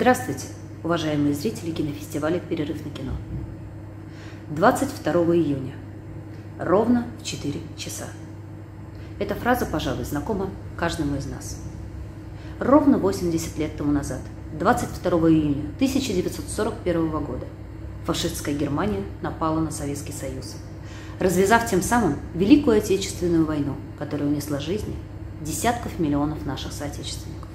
Здравствуйте, уважаемые зрители кинофестиваля «Перерыв на кино». 22 июня. Ровно в 4 часа. Эта фраза, пожалуй, знакома каждому из нас. Ровно 80 лет тому назад, 22 июня 1941 года, фашистская Германия напала на Советский Союз, развязав тем самым Великую Отечественную войну, которая унесла жизни десятков миллионов наших соотечественников.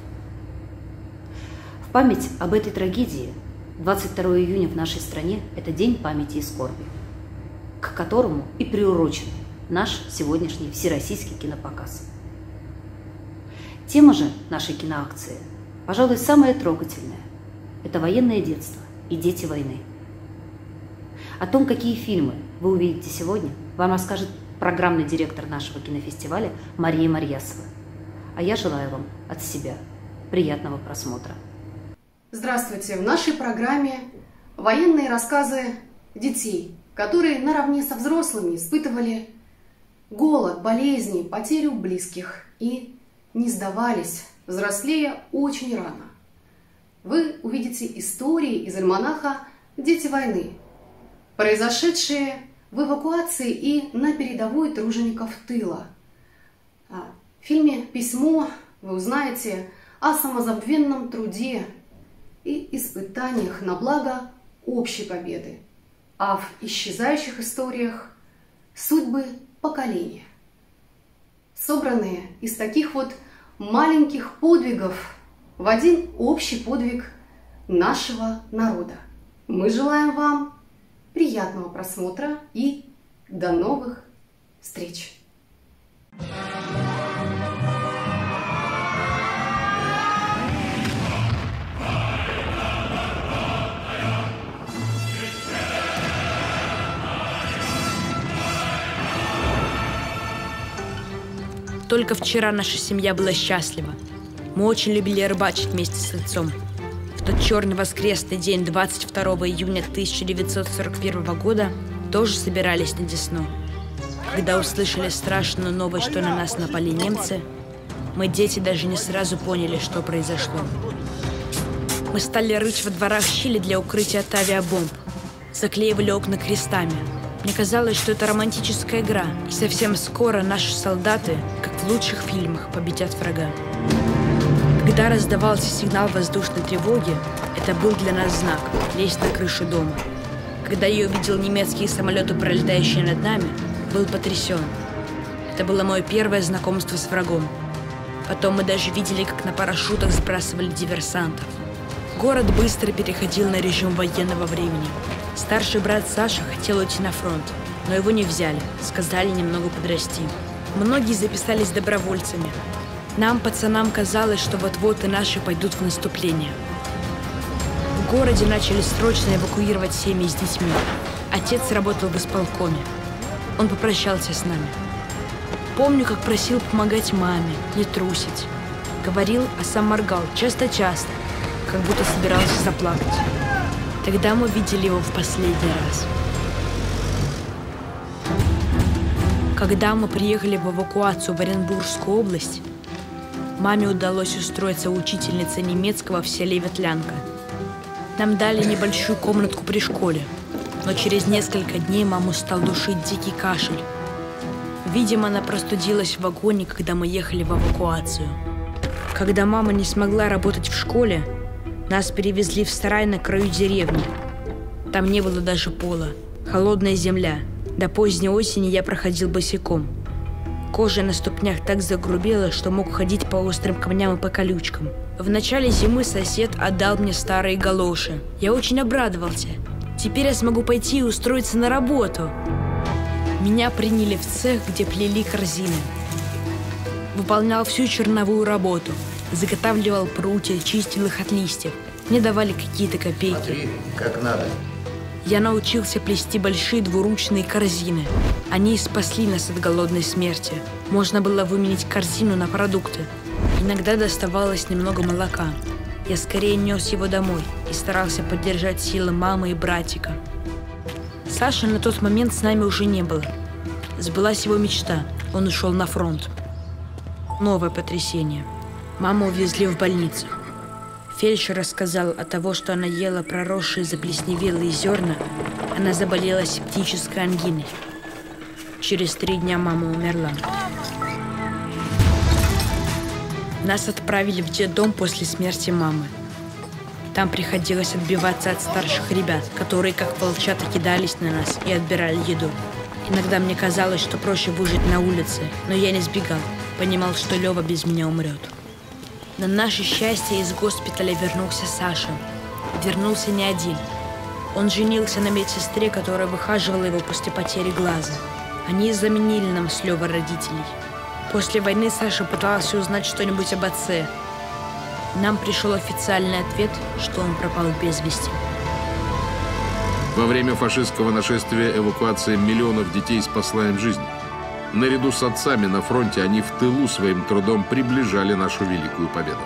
Память об этой трагедии 22 июня в нашей стране – это День памяти и скорби, к которому и приурочен наш сегодняшний всероссийский кинопоказ. Тема же нашей киноакции, пожалуй, самая трогательная – это военное детство и дети войны. О том, какие фильмы вы увидите сегодня, вам расскажет программный директор нашего кинофестиваля Мария Марьясова. А я желаю вам от себя приятного просмотра. Здравствуйте! В нашей программе военные рассказы детей, которые наравне со взрослыми испытывали голод, болезни, потерю близких и не сдавались, взрослея очень рано. Вы увидите истории из альманаха «Дети войны», произошедшие в эвакуации и на передовой тружеников тыла. А, в фильме «Письмо» вы узнаете о самозабвенном труде и испытаниях на благо общей победы, а в исчезающих историях судьбы поколения. Собранные из таких вот маленьких подвигов в один общий подвиг нашего народа. Мы желаем вам приятного просмотра и до новых встреч! Только вчера наша семья была счастлива. Мы очень любили рыбачить вместе с отцом. В тот черный воскресный день 22 июня 1941 года тоже собирались на Десну. Когда услышали страшную новость, что на нас напали немцы, мы, дети, даже не сразу поняли, что произошло. Мы стали рыть во дворах щели для укрытия от авиабомб. Заклеивали окна крестами – мне казалось, что это романтическая игра, и совсем скоро наши солдаты, в лучших фильмах, победят врага. Когда раздавался сигнал воздушной тревоги, это был для нас знак – лезть на крышу дома. Когда я увидел немецкие самолеты, пролетающие над нами, был потрясен. Это было мое первое знакомство с врагом. Потом мы даже видели, как на парашютах сбрасывали диверсантов. Город быстро переходил на режим военного времени – Старший брат Саша хотел уйти на фронт, но его не взяли, сказали немного подрасти. Многие записались добровольцами. Нам, пацанам, казалось, что вот-вот и наши пойдут в наступление. В городе начали срочно эвакуировать семьи с детьми. Отец работал в исполкоме. Он попрощался с нами. Помню, как просил помогать маме, не трусить. Говорил, а сам моргал часто-часто, как будто собирался заплакать. Тогда мы видели его в последний раз. Когда мы приехали в эвакуацию в Оренбургскую область, маме удалось устроиться учительницей немецкого в селе Ветлянка. Нам дали небольшую комнатку при школе, но через несколько дней маму стал душить дикий кашель. Видимо, она простудилась в вагоне, когда мы ехали в эвакуацию. Когда мама не смогла работать в школе, нас перевезли в сарай на краю деревни. Там не было даже пола. Холодная земля. До поздней осени я проходил босиком. Кожа на ступнях так загрубела, что мог ходить по острым камням и по колючкам. В начале зимы сосед отдал мне старые галоши. Я очень обрадовался. Теперь я смогу пойти и устроиться на работу. Меня приняли в цех, где плели корзины. Выполнял всю черновую работу – заготавливал прутья, чистил их от листьев. Мне давали какие-то копейки. Смотри, как надо. Я научился плести большие двуручные корзины. Они спасли нас от голодной смерти. Можно было выменить корзину на продукты. Иногда доставалось немного молока. Я скорее нес его домой и старался поддержать силы мамы и братика. Саши на тот момент с нами уже не было. Сбылась его мечта. Он ушел на фронт. Новое потрясение – Маму увезли в больницу. Фельдшер рассказал о того, что она ела проросшие заплесневелые зерна, она заболела септической ангиной. Через три дня мама умерла. Нас отправили в детдом после смерти мамы. Там приходилось отбиваться от старших ребят, которые как волчата кидались на нас и отбирали еду. Иногда мне казалось, что проще выжить на улице, но я не сбегал. Понимал, что Лева без меня умрет. На наше счастье из госпиталя вернулся Саша. Вернулся не один. Он женился на медсестре, которая выхаживала его после потери глаза. Они заменили нам с Левой родителей. После войны Саша пытался узнать что-нибудь об отце. Нам пришел официальный ответ, что он пропал без вести. Во время фашистского нашествия эвакуация миллионов детей спасла им жизнь. Наряду с отцами на фронте они в тылу своим трудом приближали нашу великую победу.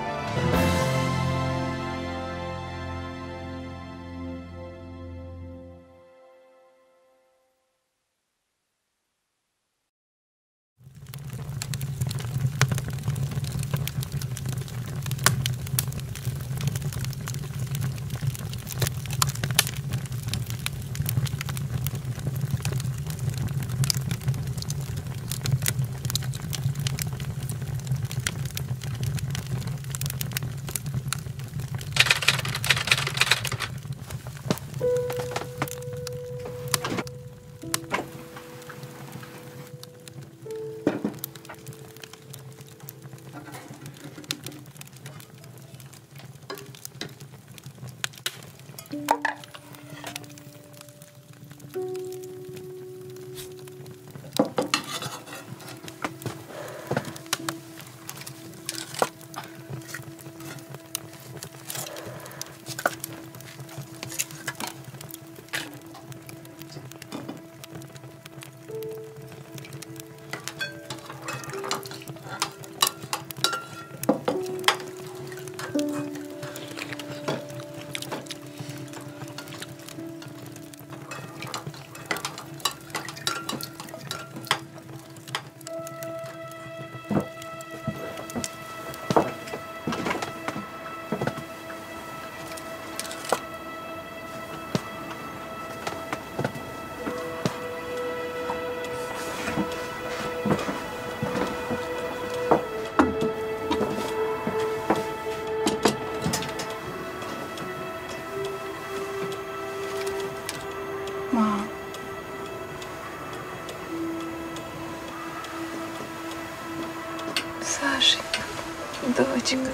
Дочка.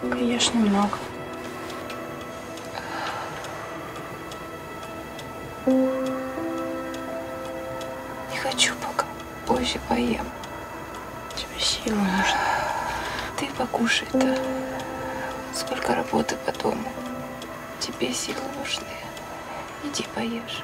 Конечно, много. Не хочу пока. Позже поем. Тебе силы нужны. Ты покушай-то. Сколько работы по дому. Тебе силы нужны. Иди поешь.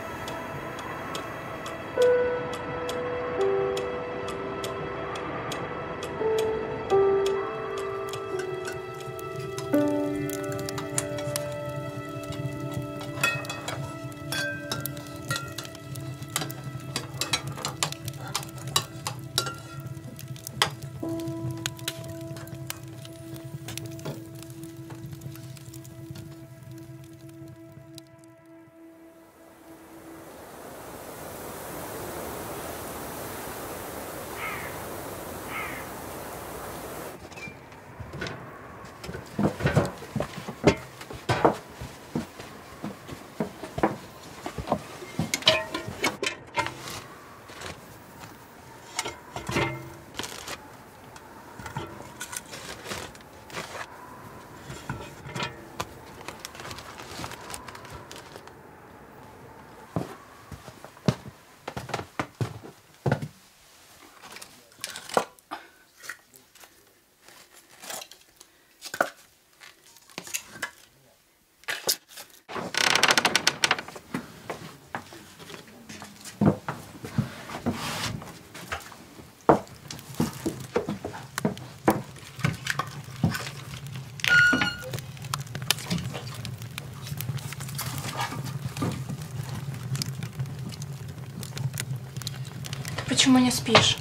Почему не спишь?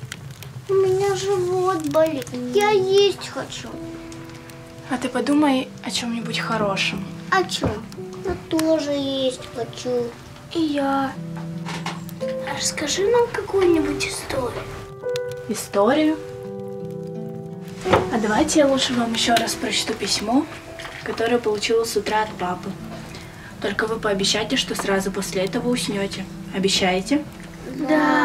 У меня живот болит. Я есть хочу. А ты подумай о чем-нибудь хорошем. О чем? Я тоже есть хочу. И я. А расскажи нам какую-нибудь историю. Историю? А давайте я лучше вам еще раз прочту письмо, которое получила с утра от папы. Только вы пообещайте, что сразу после этого уснете. Обещаете? Да.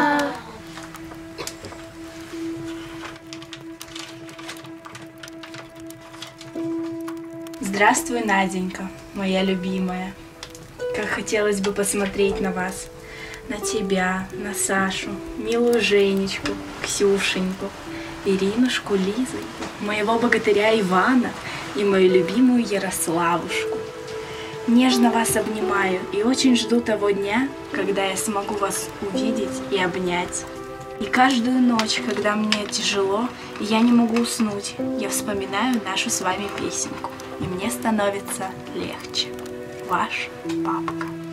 Здравствуй, Наденька, моя любимая. Как хотелось бы посмотреть на вас, на тебя, на Сашу, милую Женечку, Ксюшеньку, Иринушку, Лизу, моего богатыря Ивана и мою любимую Ярославушку. Нежно вас обнимаю и очень жду того дня, когда я смогу вас увидеть и обнять. И каждую ночь, когда мне тяжело, и я не могу уснуть, я вспоминаю нашу с вами песенку, и мне становится легче. Ваш папка.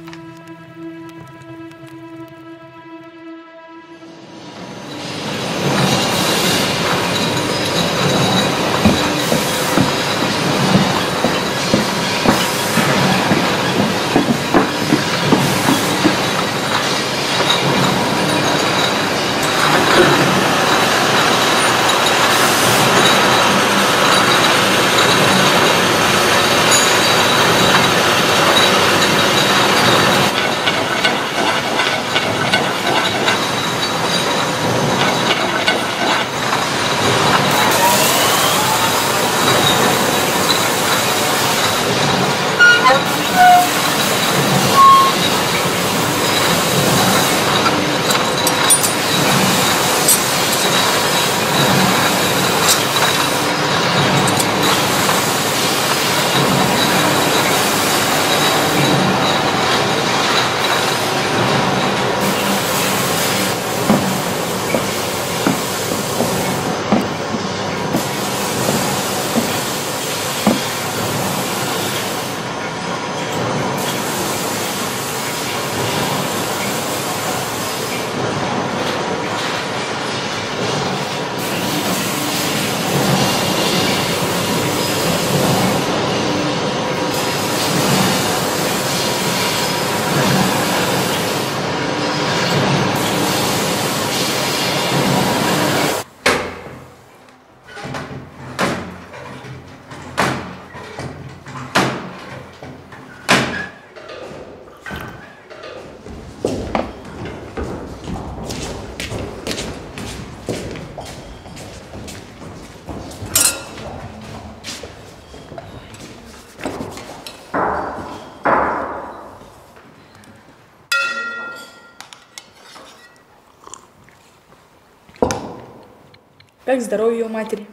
Как здоровье у матери?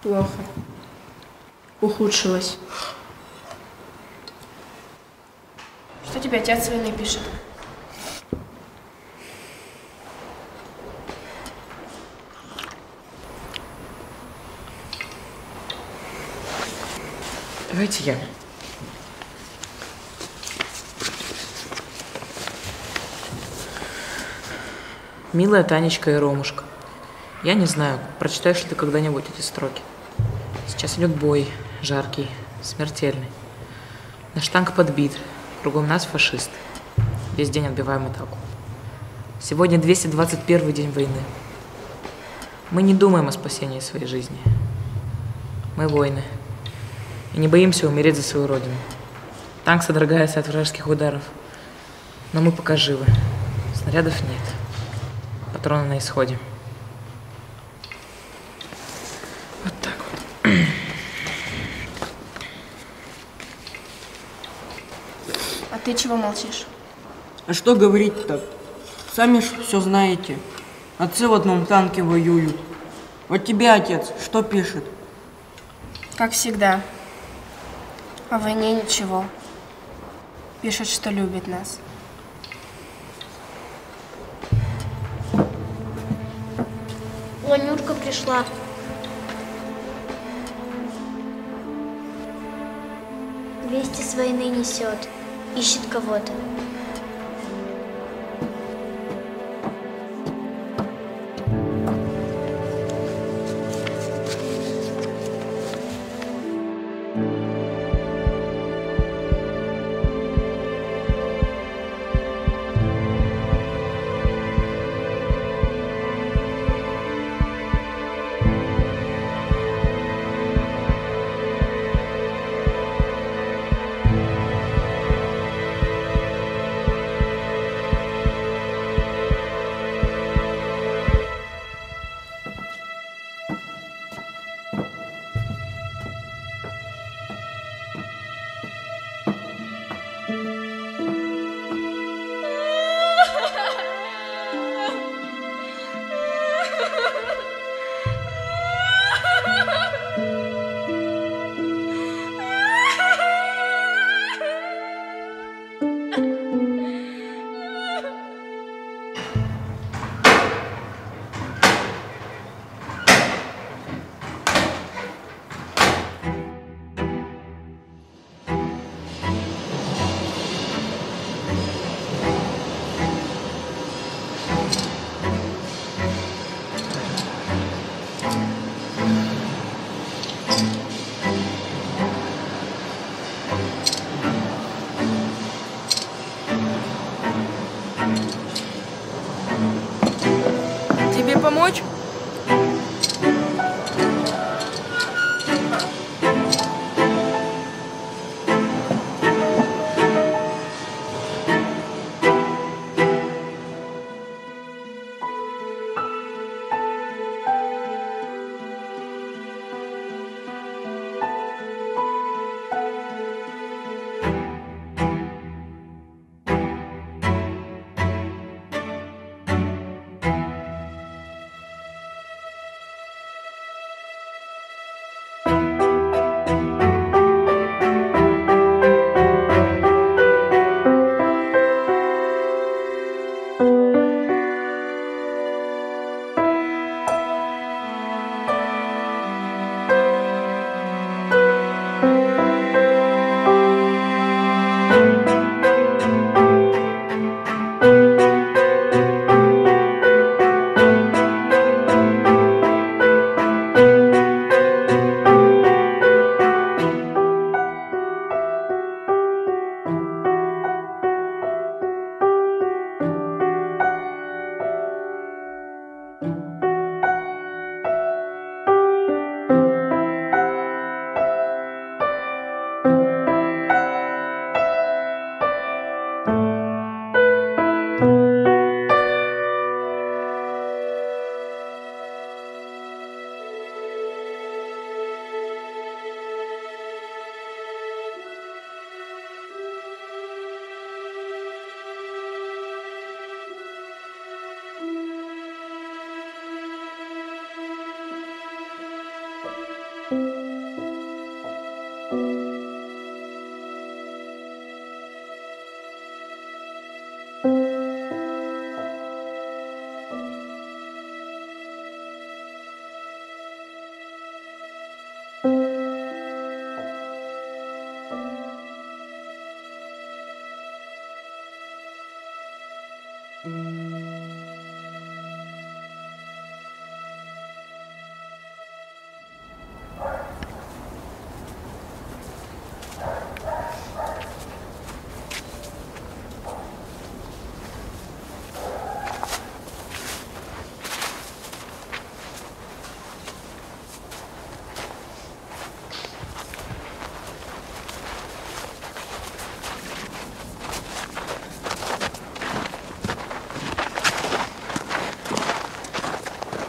Плохо. Ухудшилось. Что тебе отец войны пишет? Давайте я. Милая Танечка и Ромушка. Я не знаю, прочитаешь ли ты когда-нибудь эти строки. Сейчас идет бой, жаркий, смертельный. Наш танк подбит, кругом нас фашисты. Весь день отбиваем атаку. Сегодня 221 день войны. Мы не думаем о спасении своей жизни. Мы воины. И не боимся умереть за свою родину. Танк содрогается от вражеских ударов. Но мы пока живы. Снарядов нет. Патроны на исходе. Вот так вот. А ты чего молчишь? А что говорить-то? Сами ж все знаете. Отцы в одном танке воюют. Вот тебе, отец, что пишет? Как всегда. О войне ничего. Пишет, что любит нас. О, Нюрка пришла. Вести с войны несет. Ищет кого-то. Тебе помочь?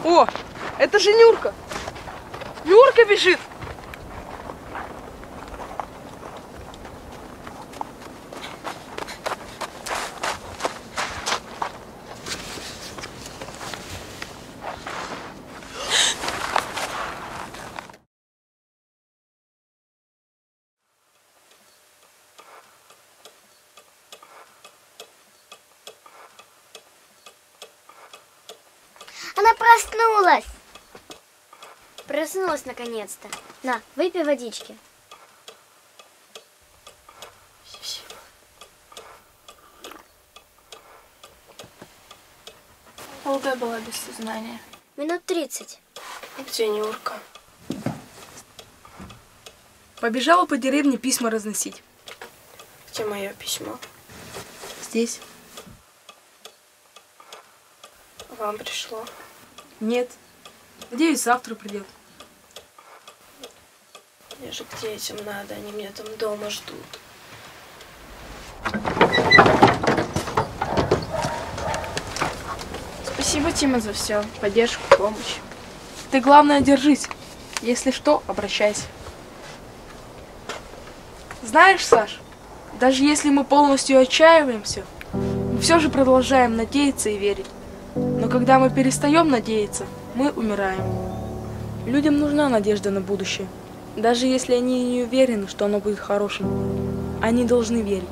О, это же Нюрка. Нюрка бежит. Она проснулась. Проснулась наконец-то. На, выпей водички. Долго была без сознания. Минут тридцать. Где Нюрка? Побежала по деревне письма разносить. Где мое письмо? Здесь. Вам пришло. Нет. Надеюсь, завтра придет. Же к детям надо, они меня там дома ждут. Спасибо, Тима, за все. Поддержку, помощь. Ты, главное, держись. Если что, обращайся. Знаешь, Саш, даже если мы полностью отчаиваемся, мы все же продолжаем надеяться и верить. Но когда мы перестаем надеяться, мы умираем. Людям нужна надежда на будущее. Даже если они не уверены, что оно будет хорошим, они должны верить.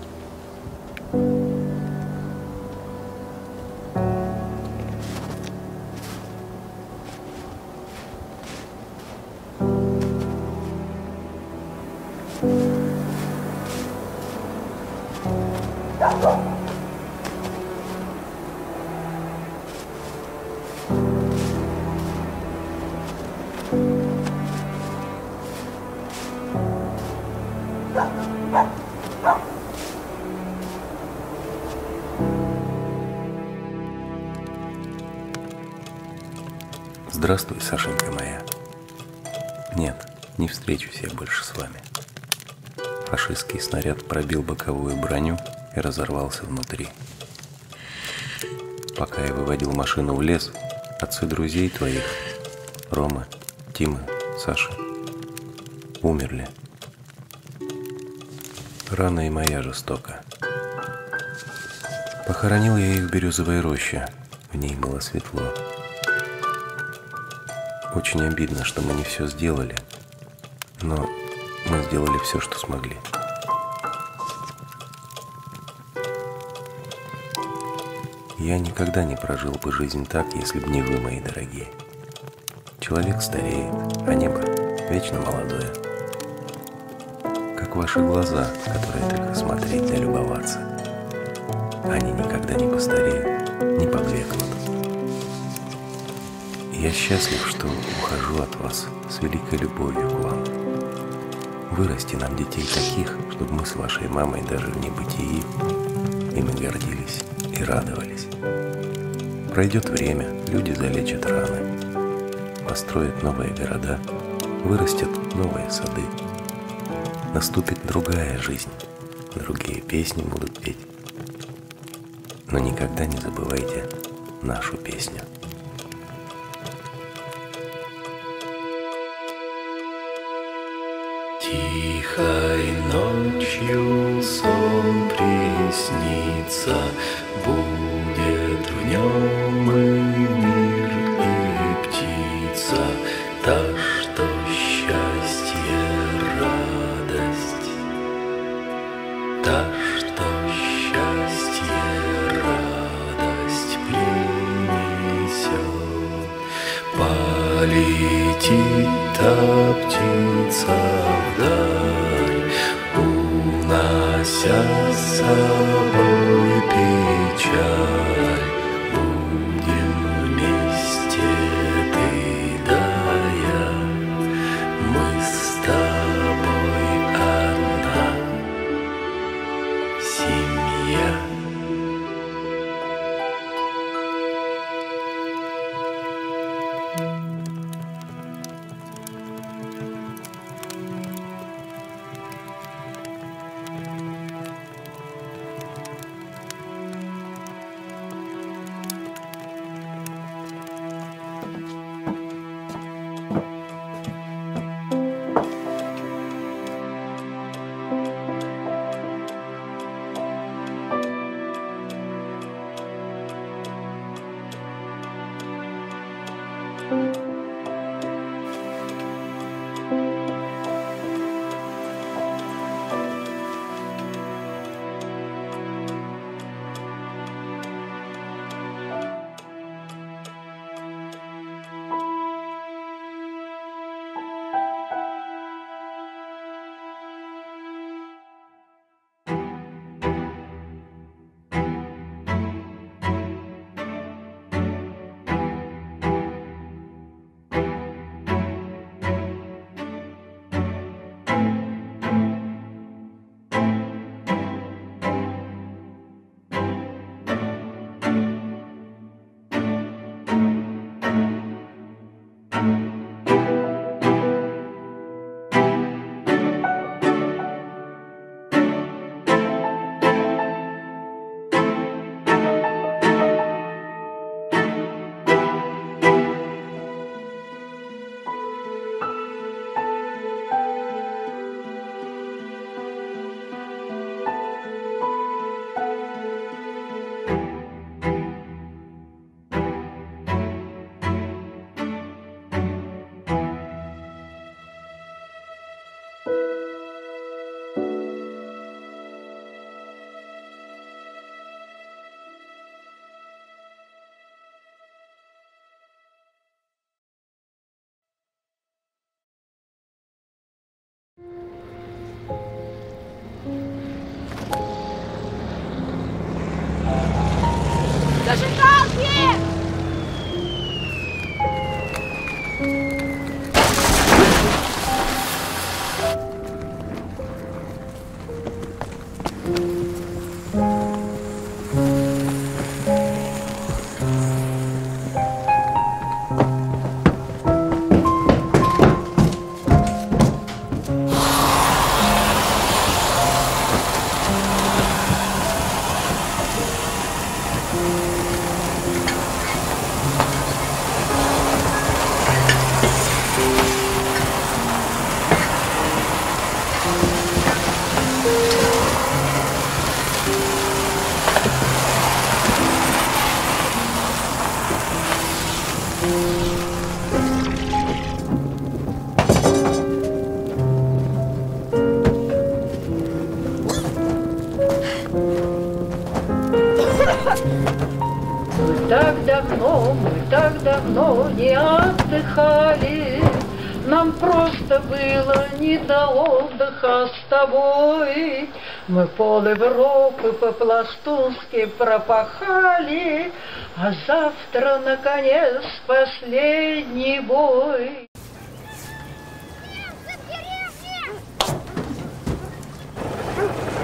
Боковую броню и разорвался внутри. Пока я выводил машину в лес, отцы друзей твоих, Рома, Тима, Саша, умерли. Рана и моя жестока. Похоронил я их в березовой роще. В ней было светло. Очень обидно, что мы не все сделали, но мы сделали все, что смогли. Я никогда не прожил бы жизнь так, если бы не вы, мои дорогие. Человек стареет, а небо вечно молодое. Как ваши глаза, которые только смотреть да любоваться. Они никогда не постареют, не поблекнут. Я счастлив, что ухожу от вас с великой любовью к вам. Вырасти нам детей таких, чтобы мы с вашей мамой даже в небытии ими гордились и радовались. Пройдет время, люди залечат раны, построят новые города, вырастят новые сады. Наступит другая жизнь, другие песни будут петь. Но никогда не забывайте нашу песню. Тихой ночью сон приснится, Та, что счастье, радость принесет. Полетит та птица вдаль, Унося с собой печаль. Тобой. Мы пол Европы по-пластунски пропахали, А завтра, наконец, последний бой.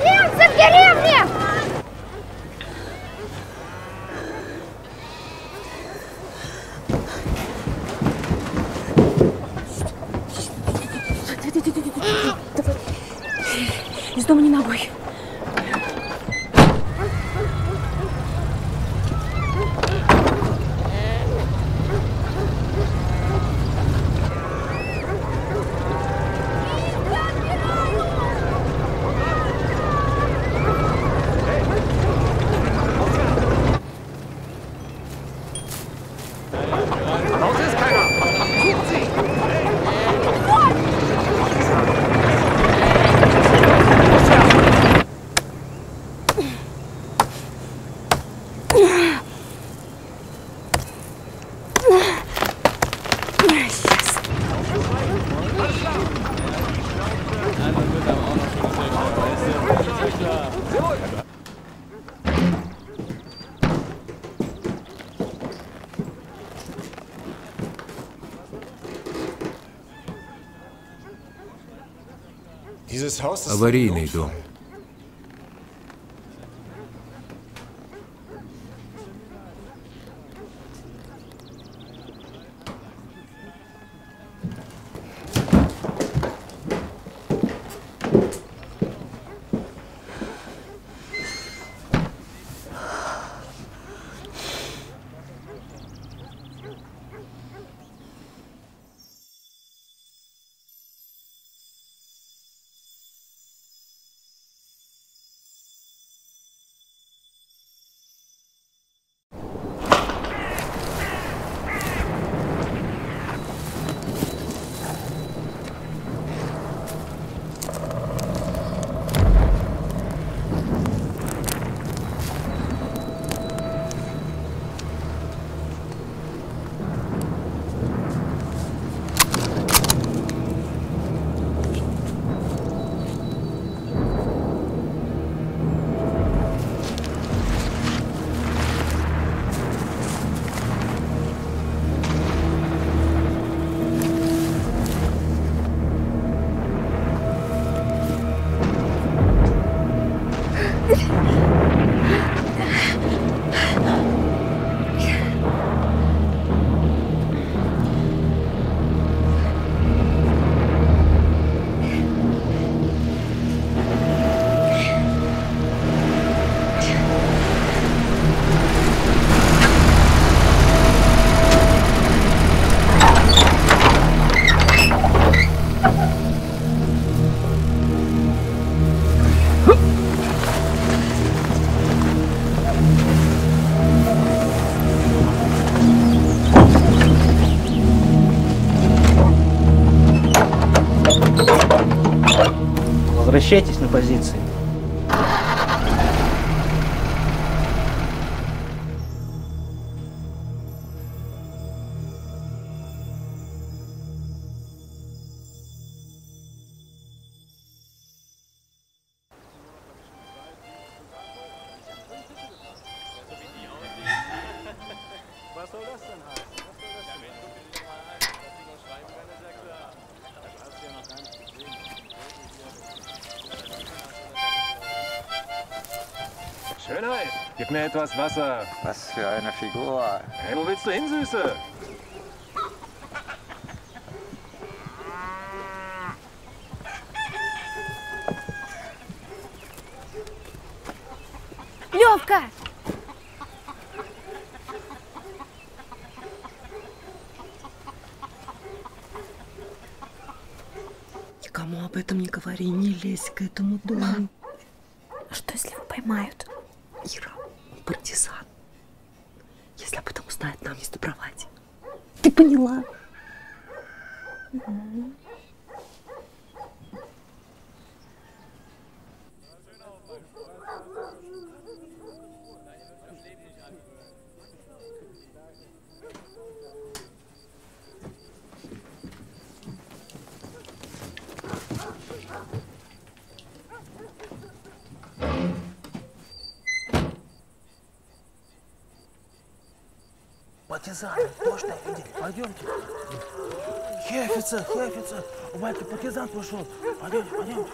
Немцы в деревне! Из дома не ногой. Аварийный дом. Позиции. Etwas Wasser. Was für eine Figur. Hey, wo willst du hin, Süße? Левка! Никому об этом не говори, не лезь к этому дому. А что, если его поймают? Ира, партизан. Если об этом узнает, нам не сдобровать. Ты поняла? партизаны, точно видели, пойдемте. Хефица, Хефица, у батьки партизан пошел. Пойдемте, пойдемте.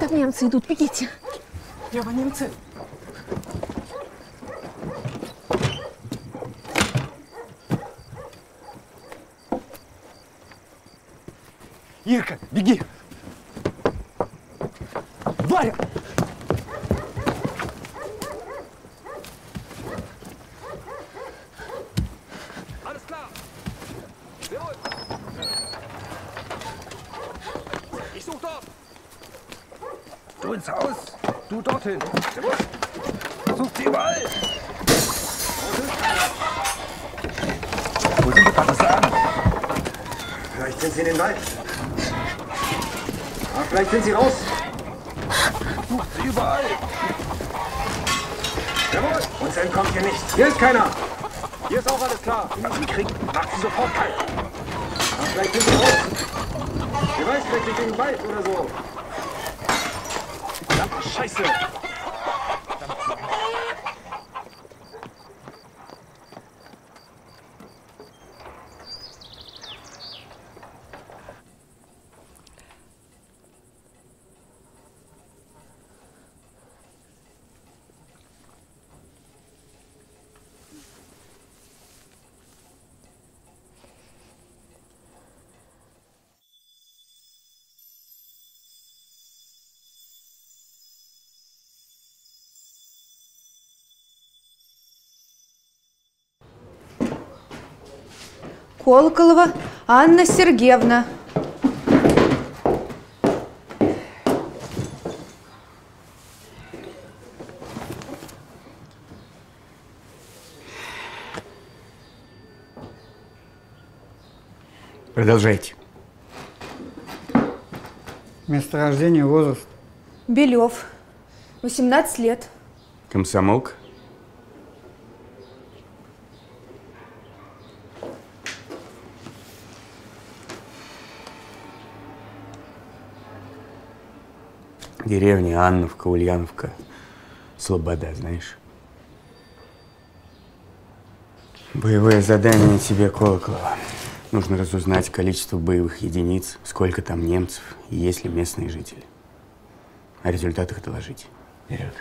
Там немцы идут, бегите. Ева, немцы. Ирка, беги! Варя! Alles klar. Jawohl. Ich suche dort. Du ins Haus, du dorthin. Sucht sie überall. Wo sind die Partisanen? Vielleicht sind sie in den Wald. Vielleicht sind sie raus. Sucht sie überall. Jawohl, uns entkommt hier nichts. Hier ist keiner. Hier ist auch alles klar. Wenn man sie kriegt, macht sie sofort kalt. Aber vielleicht sind sie raus. Wer weiß, vielleicht sie im Wald oder so. Verdammte Scheiße. Колоколова Анна Сергеевна. Продолжайте. Место рождения, возраст. Белев. 18 лет. Комсомолка. Деревня Анновка, Ульяновка, Слобода, знаешь? Боевое задание тебе, Колоколова. Нужно разузнать количество боевых единиц, сколько там немцев и есть ли местные жители. О результатах доложить. Вперед.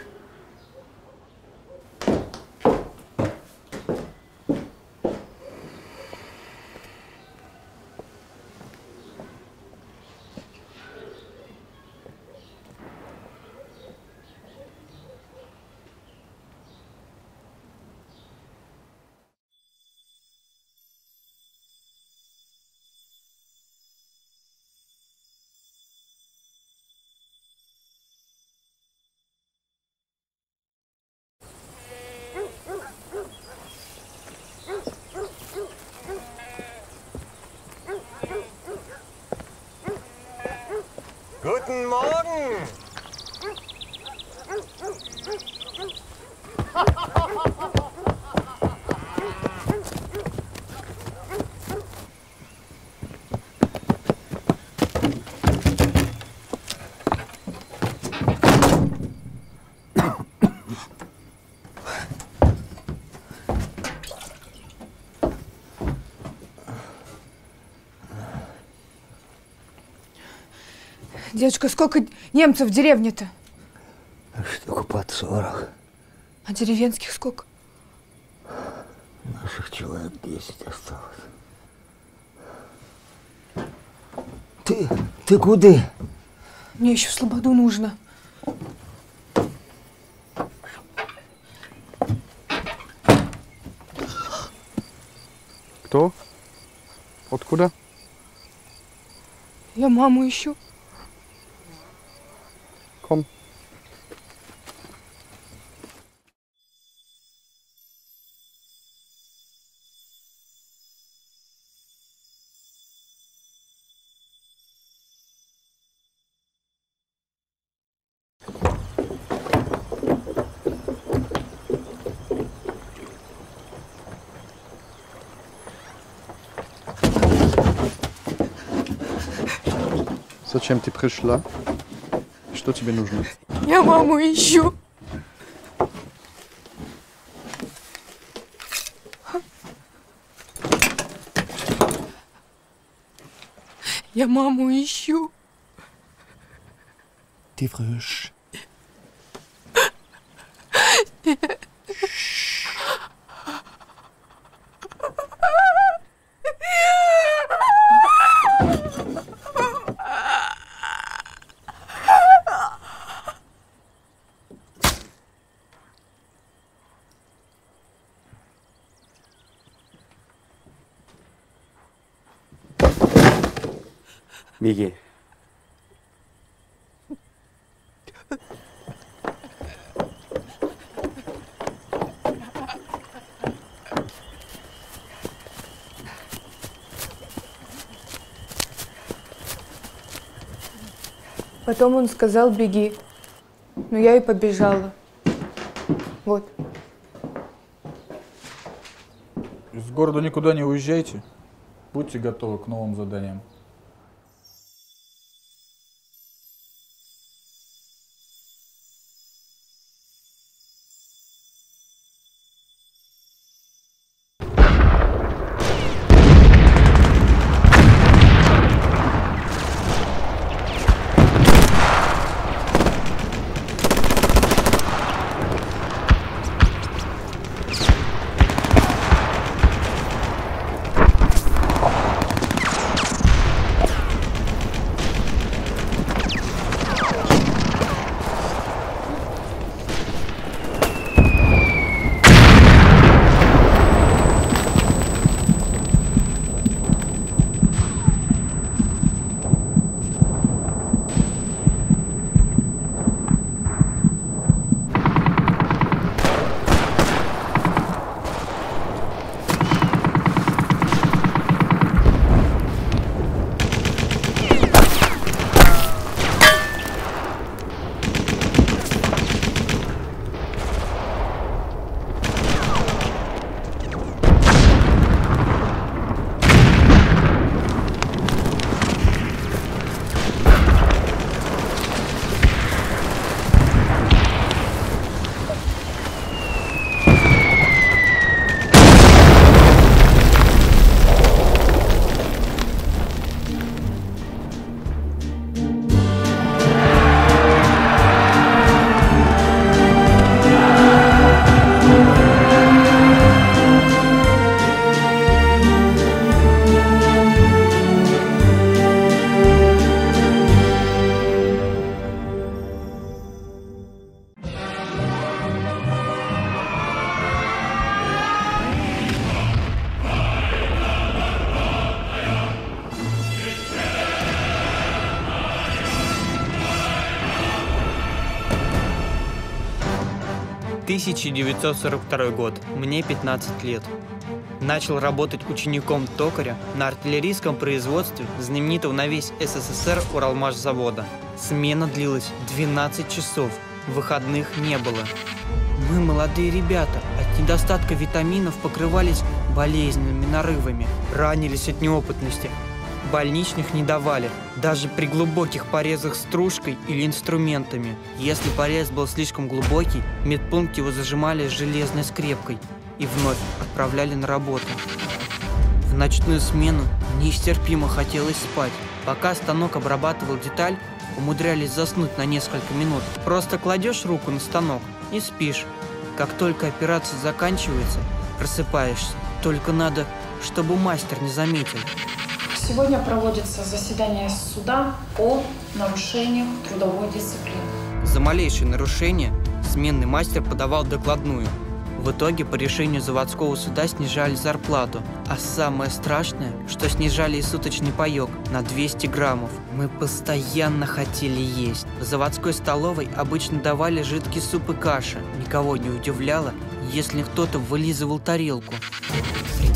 Девочка, сколько немцев в деревне-то? Штук под сорок. А деревенских сколько? Наших человек 10 осталось. Ты, ты куды? Мне еще в Слободу нужно. Кто? Откуда? Я маму ищу. Зачем ты пришла? Что тебе нужно? Я маму ищу. Я маму ищу. Ты врешь. Беги. Потом он сказал беги. Но я и побежала. Вот. Из города никуда не уезжайте. Будьте готовы к новым заданиям. 1942 год. Мне 15 лет. Начал работать учеником токаря на артиллерийском производстве знаменитого на весь СССР Уралмашзавода. Смена длилась 12 часов, выходных не было. Мы, молодые ребята, от недостатка витаминов покрывались болезненными нарывами, ранились от неопытности. Больничных не давали, даже при глубоких порезах стружкой или инструментами. Если порез был слишком глубокий, в медпункте его зажимали железной скрепкой и вновь отправляли на работу. В ночную смену нестерпимо хотелось спать. Пока станок обрабатывал деталь, умудрялись заснуть на несколько минут. Просто кладешь руку на станок и спишь. Как только операция заканчивается, просыпаешься. Только надо, чтобы мастер не заметил. Сегодня проводится заседание суда о нарушениях трудовой дисциплины. За малейшее нарушение сменный мастер подавал докладную. В итоге по решению заводского суда снижали зарплату, а самое страшное, что снижали и суточный паёк на 200 граммов. Мы постоянно хотели есть. В заводской столовой обычно давали жидкий суп и каша. Никого не удивляло, если кто-то вылизывал тарелку.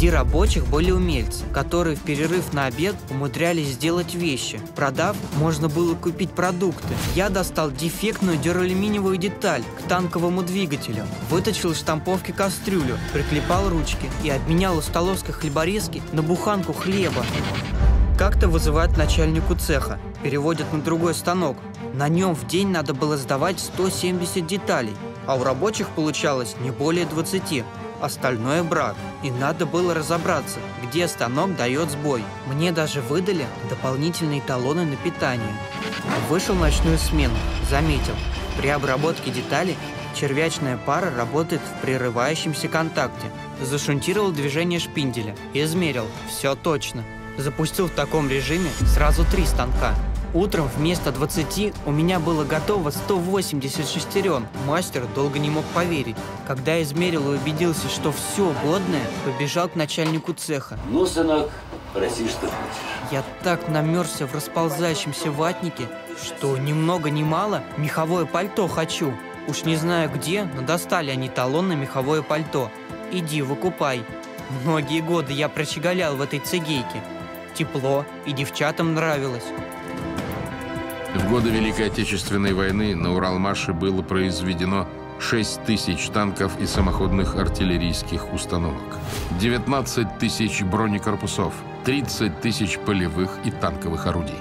Среди рабочих были умельцы, которые в перерыв на обед умудрялись сделать вещи. Продав, можно было купить продукты. Я достал дефектную дюралюминиевую деталь к танковому двигателю, выточил штамповки кастрюлю, приклепал ручки и обменял у столовской хлеборезки на буханку хлеба. Как-то вызывают начальнику цеха, переводят на другой станок. На нем в день надо было сдавать 170 деталей, а у рабочих получалось не более 20. Остальное брак. И надо было разобраться, где станок дает сбой. Мне даже выдали дополнительные талоны на питание. Вышел ночную смену, заметил. При обработке деталей червячная пара работает в прерывающемся контакте. Зашунтировал движение шпинделя. Измерил. Все точно. Запустил в таком режиме сразу три станка. Утром вместо 20 у меня было готово 180 шестерен. Мастер долго не мог поверить. Когда измерил и убедился, что все годное, побежал к начальнику цеха. Ну, сынок, проси, что хочешь. Я так намерзся в расползающемся ватнике, что ни много ни мало меховое пальто хочу. Уж не знаю где, но достали они талон на меховое пальто. Иди, выкупай. Многие годы я прощеголял в этой цегейке. Тепло, и девчатам нравилось. В годы Великой Отечественной войны на Уралмаше было произведено 6 тысяч танков и самоходных артиллерийских установок, 19 тысяч бронекорпусов, 30 тысяч полевых и танковых орудий.